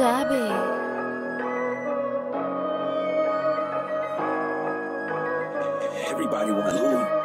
Dabby. Everybody wanna.